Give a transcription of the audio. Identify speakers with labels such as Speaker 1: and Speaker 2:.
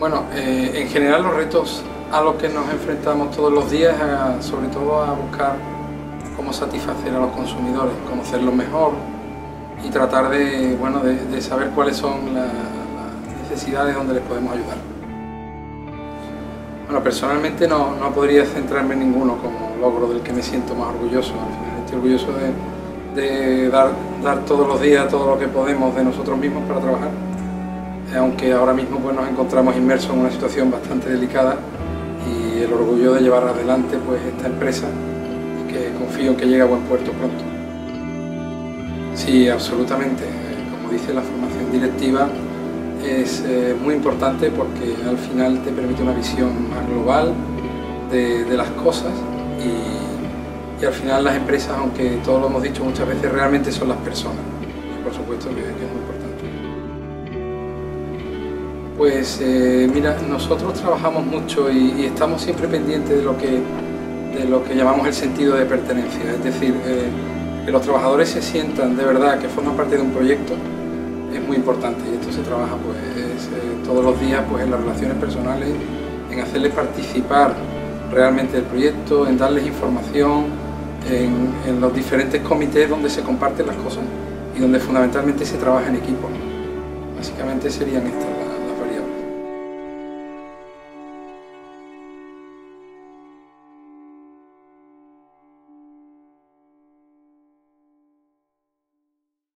Speaker 1: Bueno, eh, en general los retos a los que nos enfrentamos todos los días, sobre todo a buscar cómo satisfacer a los consumidores, conocerlos mejor y tratar de, bueno, de, saber cuáles son las necesidades donde les podemos ayudar. Bueno, personalmente no, no podría centrarme en ninguno como logro del que me siento más orgulloso. Al final estoy orgulloso de, de dar, dar todos los días todo lo que podemos de nosotros mismos para trabajar aunque ahora mismo pues, nos encontramos inmersos en una situación bastante delicada y el orgullo de llevar adelante pues, esta empresa y que confío en que llegue a buen puerto pronto. Sí, absolutamente. Como dice la formación directiva, es eh, muy importante porque al final te permite una visión más global de, las cosas y, al final las empresas, aunque todos lo hemos dicho muchas veces, realmente son las personas. Y por supuesto que, que es muy importante. Pues eh, mira, nosotros trabajamos mucho y, estamos siempre pendientes de lo, que, de lo que llamamos el sentido de pertenencia, es decir, eh, que los trabajadores se sientan de verdad que forman parte de un proyecto es muy importante y esto se trabaja pues, eh, todos los días pues, en las relaciones personales, en hacerles participar realmente del proyecto, en darles información, en, los diferentes comités donde se comparten las cosas y donde fundamentalmente se trabaja en equipo. Básicamente serían estas